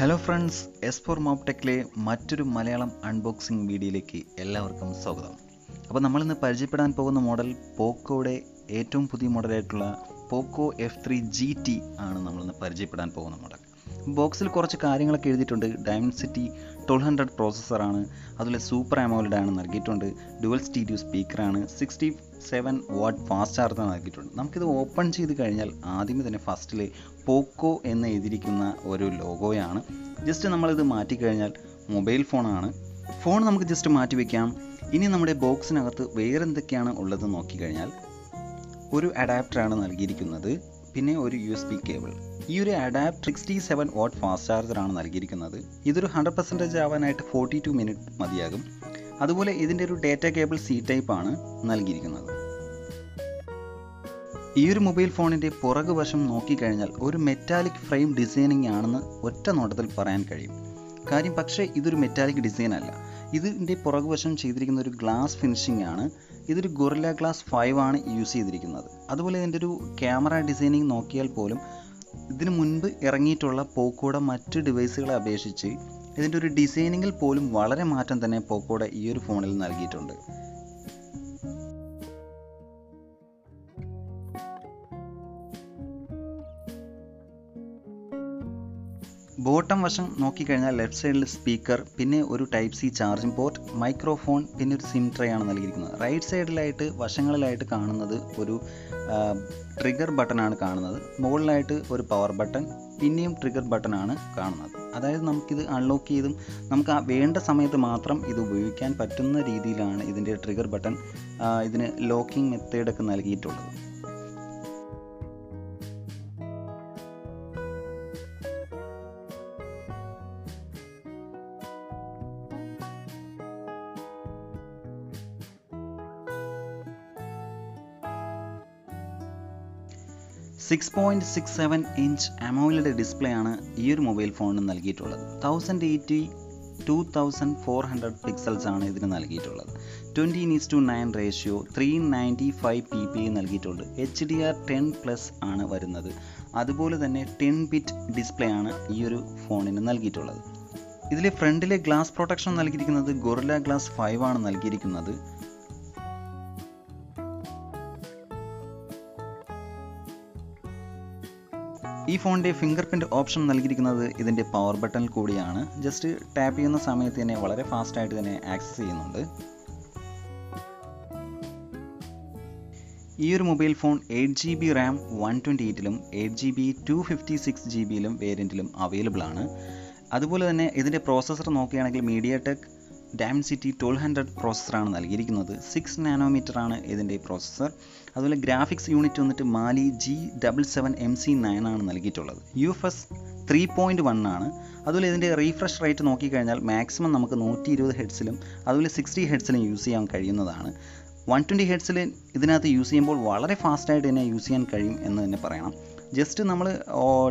Hello friends S four മോപ്ടെക്കിലെ മറ്റൊരു Malayalam unboxing വീഡിയോയിലേക്ക് എല്ലാവർക്കും സ്വാഗതം. അപ്പോൾ നമ്മളിന്ന് പരിചയപ്പെടാൻ പോകുന്ന മോഡൽ പോക്കോയുടെ ഏറ്റവും പുതിയ മോഡലായിട്ടുള്ള Poco F three G T ആണ് നമ്മളിന്ന് പരിചയപ്പെടാൻ പോകുന്ന മോഡൽ ബോക്സിൽ കുറച്ച് കാര്യങ്ങളൊക്കെ എഴുതിയിട്ടുണ്ട്. ഡയമൻസിറ്റി ട്വൽവ് ഹൺഡ്രഡ് പ്രോസസ്സറാണ് അതുപോലെ സൂപ്പർ ആണ് നൽകിയിട്ടുണ്ട്. Dual stereo സ്പീക്കറാണ് sixty seven watt fast charger നൽകിയിട്ടുണ്ട്. നമുക്കിത് ഓപ്പൺ ചെയ്ത് കഴിഞ്ഞാൽ ആദ്യമേ തന്നെ ഫസ്റ്റിൽ പോക്കോ എന്ന് എഴുതിയിരിക്കുന്ന ഒരു ലോഗോയാണ് ജസ്റ്റ് നമ്മളിത് മാറ്റിക്കഴിഞ്ഞാൽ മൊബൈൽ ഫോണാണ് ഫോൺ നമുക്ക് ജസ്റ്റ് മാറ്റി വയ്ക്കാം ഇനി നമ്മുടെ ബോക്സിനകത്ത് വേറെന്തൊക്കെയാണ് ഉള്ളത് നോക്കിക്കഴിഞ്ഞാൽ ഒരു അഡാപ്റ്ററാണ് നൽകിയിരിക്കുന്നത്. പിന്നെ ഒരു യു എസ് ബി കേബിൾ ഈ ഒരു adapt sixty seven watt fast ചാർജറാണ് നൽകിയിരിക്കുന്നത്. ഇതൊരു ഹൺഡ്രഡ് പെർസെന്റേജ് ആവാനായിട്ട് ഫോർട്ടി ടു മിനിറ്റ് മതിയാകും. അതുപോലെ ഇതിന്റെ ഒരു ഡേറ്റ കേബിൾ സി ടൈപ്പ് ആണ് നൽകിയിരിക്കുന്നത്. ഈ ഒരു മൊബൈൽ ഫോണിന്റെ പുറകു വശം നോക്കിക്കഴിഞ്ഞാൽ ഒരു മെറ്റാലിക് ഫ്രെയിം ഡിസൈനിങ് ആണെന്ന് ഒറ്റ നോട്ടത്തിൽ പറയാൻ കഴിയും. കാര്യം പക്ഷേ ഇതൊരു മെറ്റാലിക് ഡിസൈൻ അല്ല. ഇതിന്റെ പുറകുവശം ചെയ്തിരിക്കുന്ന ഒരു ഗ്ലാസ് ഫിനിഷിംഗ് ആണ് ഇതൊരു ഗൊറില്ല ഗ്ലാസ് ഫൈവ് ആണ് യൂസ് ചെയ്തിരിക്കുന്നത്. അതുപോലെ ഇതിന്റെ ഒരു ക്യാമറ ഡിസൈനിങ് നോക്കിയാൽ പോലും ഇതിനു മുൻപ് ഇറങ്ങിയിട്ടുള്ള പോക്കോയുടെ മറ്റ് ഡിവൈസുകളെ അപേക്ഷിച്ച് ഇതിന്റെ ഒരു ഡിസൈനിങ്ങിൽ പോലും വളരെ മാറ്റം തന്നെ പോക്കോയുടെ ഈ ഒരു ഫോണിൽ നൽകിയിട്ടുണ്ട്. ബോട്ടം വശം നോക്കിക്കഴിഞ്ഞാൽ ലെഫ്റ്റ് സൈഡിൽ സ്പീക്കർ പിന്നെ ഒരു type C charging port microphone പിന്നെ ഒരു സിം ട്രേ ആണ് നൽകിയിരിക്കുന്നത്. റൈറ്റ് സൈഡിലായിട്ട് വശങ്ങളിലായിട്ട് കാണുന്നത് ഒരു ട്രിഗർ ബട്ടണാണ് കാണുന്നത്. മുകളിലായിട്ട് ഒരു പവർ ബട്ടൺ പിന്നെയും ട്രിഗർ ബട്ടണാണ് കാണുന്നത്. അതായത് നമുക്കിത് അൺലോക്ക് ചെയ്തും നമുക്ക് ആ വേണ്ട സമയത്ത് മാത്രം ഇത് ഉപയോഗിക്കാൻ പറ്റുന്ന രീതിയിലാണ് ഇതിന്റെ ട്രിഗർ ബട്ടൺ ഇതിന് ലോക്കിംഗ് മെത്തേഡൊക്കെ നൽകിയിട്ടുള്ളത്. Six point six seven inch AMOLED display ആണ് ഈ ഒരു മൊബൈൽ ഫോണിന് നൽകിയിട്ടുള്ളത്. Thousand eighty two thousand four hundred pixels ആണ് ഇതിന് നൽകിയിട്ടുള്ളത്. Twenty is to nine ratio three ninety five P P നൽകിയിട്ടുണ്ട്. H D R ten plus ആണ് വരുന്നത്. അതുപോലെ തന്നെ ടെൻ ബിറ്റ് ഡിസ്പ്ലേ ആണ് ഈ ഒരു ഫോണിന് നൽകിയിട്ടുള്ളത്. ഇതിലെ ഫ്രണ്ടിലെ ഗ്ലാസ് പ്രൊട്ടക്ഷൻ നൽകിയിരിക്കുന്നത് ഗൊറില്ല ഗ്ലാസ് ഫൈവ് ആണ് നൽകിയിരിക്കുന്നത്. ഫോണിന്റെ ഫിംഗർ പ്രിന്റ് ഓപ്ഷൻ നൽകിയിരിക്കുന്നത് ഇതിന്റെ പവർ ബട്ടണിൽ കൂടിയാണ്. ജസ്റ്റ് ടാപ്പ് ചെയ്യുന്ന സമയത്ത് തന്നെ വളരെ ഫാസ്റ്റായിട്ട് തന്നെ ആക്സസ് ചെയ്യുന്നുണ്ട്. ഈ ഒരു mobile phone eight G B RAM one twenty എയ്റ്റിലും eight G B two fifty six G ബിയിലും വേരിയന്റിലും അവൈലബിൾ ആണ്. അതുപോലെ തന്നെ ഇതിന്റെ പ്രോസസ്സർ നോക്കുകയാണെങ്കിൽ MediaTek Dimensity twelve hundred പ്രോസസ്സറാണ് നൽകിയിരിക്കുന്നത്. സിക്സ് നാനോമീറ്റർ ആണ് ഇതിന്റെ പ്രോസസ്സർ. അതുപോലെ ഗ്രാഫിക്സ് യൂണിറ്റ് വന്നിട്ട് Mali G double seven M C nine ആണ് നൽകിയിട്ടുള്ളത്. U F S three point one ആണ്. അതുപോലെ ഇതിന്റെ റീഫ്രഷ് റേറ്റ് നോക്കിക്കഴിഞ്ഞാൽ മാക്സിമം നമുക്ക് നൂറ്റി ഇരുപത് ഹെഡ്സിലും അതുപോലെ സിക്സ്റ്റി ഹെഡ്സിലും യൂസ് ചെയ്യാൻ കഴിയുന്നതാണ്. വൺ ട്വന്റി ഹെഡ്സിൽ ഇതിനകത്ത് യൂസ് ചെയ്യുമ്പോൾ വളരെ ഫാസ്റ്റായിട്ട് തന്നെ യൂസ് ചെയ്യാൻ കഴിയും എന്ന് തന്നെ പറയണം. ജസ്റ്റ് നമ്മൾ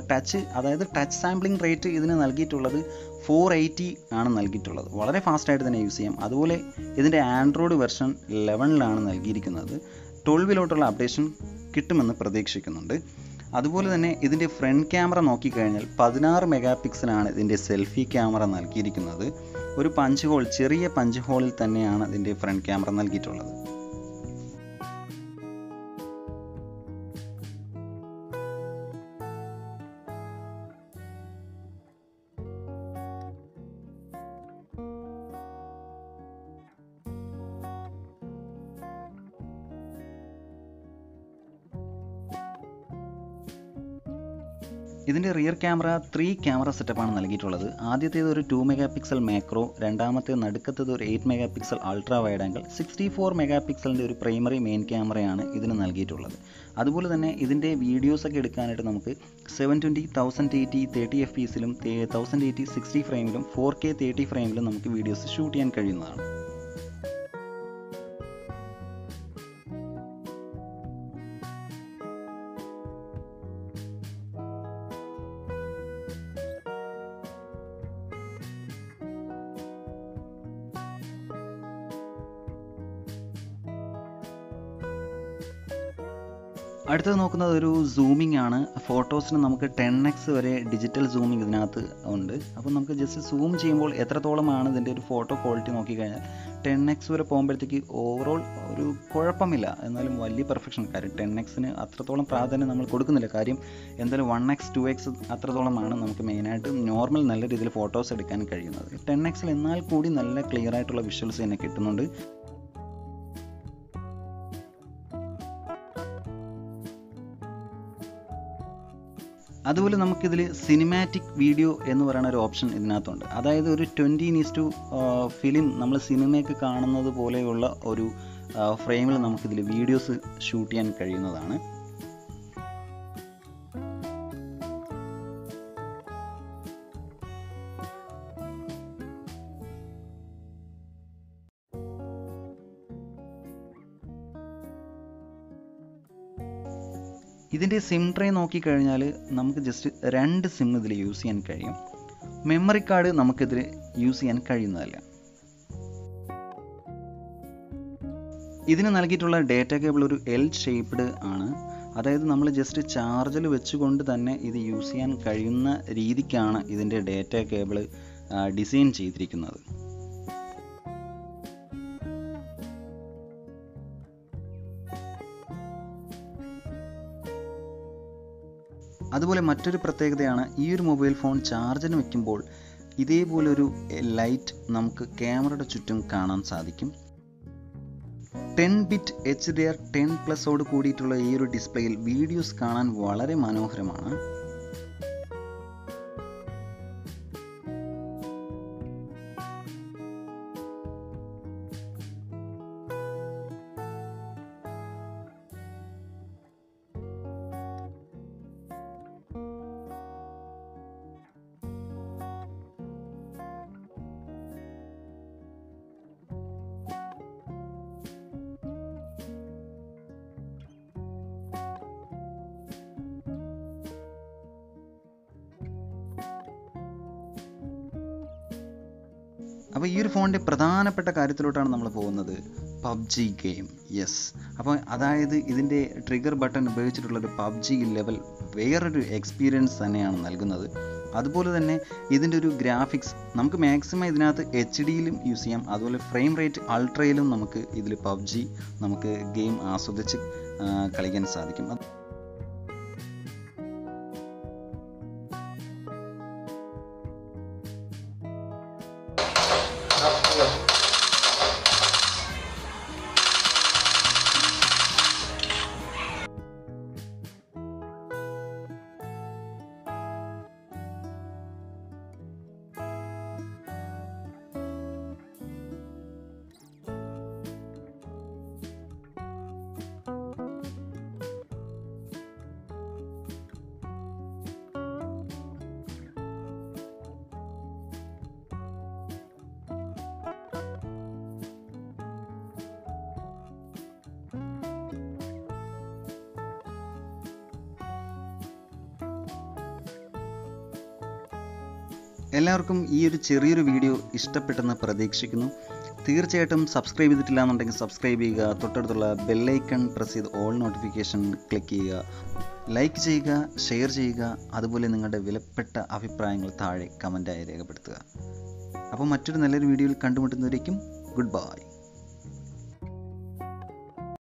ടച്ച് അതായത് ടച്ച് സാമ്പിളിംഗ് റേറ്റ് ഇതിന് നൽകിയിട്ടുള്ളത് ഫോർ എയ്റ്റി ആണ് നൽകിയിട്ടുള്ളത്. വളരെ ഫാസ്റ്റായിട്ട് തന്നെ യൂസ് ചെയ്യാം. അതുപോലെ ഇതിന്റെ ആൻഡ്രോയിഡ് വെർഷൻ ലെവനിലാണ് നൽകിയിരിക്കുന്നത്. ട്വൽവിലോട്ടുള്ള അപ്ഡേഷൻ കിട്ടുമെന്ന് പ്രതീക്ഷിക്കുന്നുണ്ട്. അതുപോലെ തന്നെ ഇതിന്റെ ഫ്രണ്ട് ക്യാമറ നോക്കിക്കഴിഞ്ഞാൽ പതിനാറ് മെഗാ പിക്സലാണ് ഇതിന്റെ സെൽഫി ക്യാമറ നൽകിയിരിക്കുന്നത്. ഒരു പഞ്ച് ഹോൾ ചെറിയ പഞ്ച് ഹോളിൽ തന്നെയാണ് ഇതിന്റെ ഫ്രണ്ട് ക്യാമറ നൽകിയിട്ടുള്ളത്. ഇതിന്റെ റിയർ ക്യാമറ ത്രീ ക്യാമറ സെറ്റപ്പാണ് നൽകിയിട്ടുള്ളത്. ആദ്യത്തേത് ഒരു ടു മെഗാ പിക്സൽ മാക്രോ രണ്ടാമത്തെ നടുക്കത്തത് ഒരു eight megapixel ultra wide angle sixty four mega പിക്സലിന്റെ ഒരു പ്രൈമറി മെയിൻ ക്യാമറയാണ് ഇതിന് നൽകിയിട്ടുള്ളത്. അതുപോലെ തന്നെ ഇതിന്റെ വീഡിയോസൊക്കെ എടുക്കാനായിട്ട് നമുക്ക് seven twenty thousand eighty thirty F P എസിലും thousand eighty sixty ഫ്രെയിമിലും ഫോർ കെ തേർട്ടി ഫ്രെയിമിലും നമുക്ക് വീഡിയോസ് ഷൂട്ട് ചെയ്യാൻ കഴിയുന്നതാണ്. അടുത്തത് നോക്കുന്നത് ഒരു സൂമിംഗ് ആണ്. ഫോട്ടോസിന് നമുക്ക് ടെൻ എക്സ് വരെ ഡിജിറ്റൽ സൂമിംഗ് ഇതിനകത്ത് ഉണ്ട്. അപ്പോൾ നമുക്ക് ജസ്റ്റ് സൂം ചെയ്യുമ്പോൾ എത്രത്തോളമാണ് ഇതിന്റെ ഒരു ഫോട്ടോ ക്വാളിറ്റി നോക്കിക്കഴിഞ്ഞാൽ ടെൻ എക്സ് വരെ പോകുമ്പോഴത്തേക്ക് ഓവറോൾ ഒരു കുഴപ്പമില്ല. എന്നാലും വലിയ പെർഫെക്ഷൻ കാര്യം. ടെൻ എക്സിന് അത്രത്തോളം പ്രാധാന്യം നമ്മൾ കൊടുക്കുന്നില്ല. കാര്യം എന്തായാലും വൺ എക്സ് ടു എക്സ് അത്രത്തോളമാണ് നമുക്ക് മെയിനായിട്ട് നോർമൽ നല്ല രീതിയിൽ ഫോട്ടോസ് എടുക്കാൻ കഴിയുന്നത്. ടെൻ എക്സിൽ എന്നാൽ കൂടി നല്ല ക്ലിയർ ആയിട്ടുള്ള വിഷ്വൽസ് തന്നെ കിട്ടുന്നുണ്ട്. അതുപോലെ നമുക്കിതിൽ സിനിമാറ്റിക് വീഡിയോ എന്ന് പറയുന്ന ഒരു ഓപ്ഷൻ ഇതിനകത്തുണ്ട്. അതായത് ഒരു ട്വന്റി നീസ് ടു ഫിലിം നമ്മൾ സിനിമയൊക്കെ കാണുന്നത് പോലെയുള്ള ഒരു ഫ്രെയിമിൽ നമുക്കിതിൽ വീഡിയോസ് ഷൂട്ട് ചെയ്യാൻ കഴിയുന്നതാണ്. ഇതിന്റെ സിം ട്രേ നോക്കിക്കഴിഞ്ഞാൽ നമുക്ക് ജസ്റ്റ് രണ്ട് സിം ഇതിൽ യൂസ് ചെയ്യാൻ കഴിയും. മെമ്മറി കാർഡ് നമുക്കിതിൽ യൂസ് ചെയ്യാൻ കഴിയുന്നതല്ല. ഇതിന് നൽകിയിട്ടുള്ള ഡേറ്റ കേബിൾ ഒരു എൽ ഷേപ്ഡ് ആണ്. അതായത് നമ്മൾ ജസ്റ്റ് ചാർജിൽ വെച്ചുകൊണ്ട് തന്നെ ഇത് യൂസ് ചെയ്യാൻ കഴിയുന്ന രീതിക്കാണ് ഇതിന്റെ ഡേറ്റ കേബിൾ ഡിസൈൻ ചെയ്തിരിക്കുന്നത്. അതുപോലെ മറ്റൊരു പ്രത്യേകതയാണ് ഈ ഒരു മൊബൈൽ ഫോൺ ചാർജിന് വയ്ക്കുമ്പോൾ ഇതേപോലൊരു ലൈറ്റ് നമുക്ക് ക്യാമറയുടെ ചുറ്റും കാണാൻ സാധിക്കും. Ten bit H D R ten പ്ലസോട് കൂടിയിട്ടുള്ള ഈ ഒരു ഡിസ്പ്ലേയിൽ വീഡിയോസ് കാണാൻ വളരെ മനോഹരമാണ്. അപ്പോൾ ഈ ഒരു ഫോണിന്റെ പ്രധാനപ്പെട്ട കാര്യത്തിലോട്ടാണ് നമ്മൾ പോകുന്നത്. PUBG game. യെസ്. അപ്പോൾ അതായത് ഇതിന്റെ ട്രിഗർ ബട്ടൺ ഉപയോഗിച്ചിട്ടുള്ളൊരു പബ്ജി ലെവൽ വേറൊരു എക്സ്പീരിയൻസ് തന്നെയാണ് നൽകുന്നത്. അതുപോലെ തന്നെ ഇതിന്റെ ഒരു ഗ്രാഫിക്സ് നമുക്ക് മാക്സിമം ഇതിനകത്ത് എച്ച് ഡിയിലും യൂസ് ചെയ്യാം. അതുപോലെ ഫ്രെയിം റേറ്റ് അൾട്രയിലും നമുക്ക് ഇതിൽ പബ്ജി നമുക്ക് ഗെയിം ആസ്വദിച്ച് കളിക്കാൻ സാധിക്കും. Obrigado. എല്ലാവർക്കും ഈ ഒരു ചെറിയൊരു വീഡിയോ ഇഷ്ടപ്പെട്ടെന്ന് പ്രതീക്ഷിക്കുന്നു. തീർച്ചയായിട്ടും സബ്സ്ക്രൈബ് ചെയ്തിട്ടില്ല എന്നുണ്ടെങ്കിൽ സബ്സ്ക്രൈബ് ചെയ്യുക തൊട്ടടുത്തുള്ള ബെല്ലൈക്കൺ പ്രസ് ചെയ്ത് ഓൾ നോട്ടിഫിക്കേഷൻ ക്ലിക്ക് ചെയ്യുക. ലൈക്ക് ചെയ്യുക ഷെയർ ചെയ്യുക അതുപോലെ നിങ്ങളുടെ വിലപ്പെട്ട അഭിപ്രായങ്ങൾ താഴെ കമന്റായി രേഖപ്പെടുത്തുക. അപ്പോൾ മറ്റൊരു നല്ലൊരു വീഡിയോയിൽ കണ്ടുമുട്ടുന്നവരേക്കും ഗുഡ് ബൈ